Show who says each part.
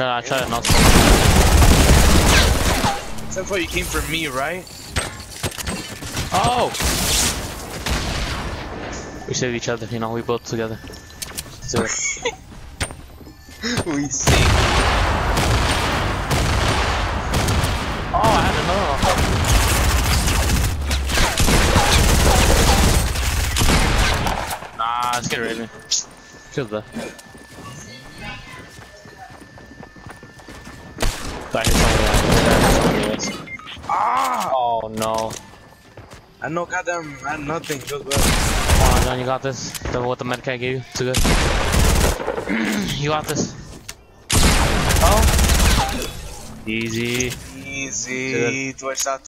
Speaker 1: Try, I try to knock.
Speaker 2: Except for you came for me, right?
Speaker 1: Oh! We save each other, you know, we both together. Let's do it.
Speaker 2: we see.
Speaker 1: Oh, I had another one. Nah, let's get rid of me. Feels bad.
Speaker 2: Ah!
Speaker 1: Oh no.
Speaker 2: I know, goddamn, I had nothing. Feels bad.
Speaker 1: On, John, you got this. The, what the medkit I gave you. Too good. you got this. Oh. Easy.
Speaker 2: Easy. Vai estar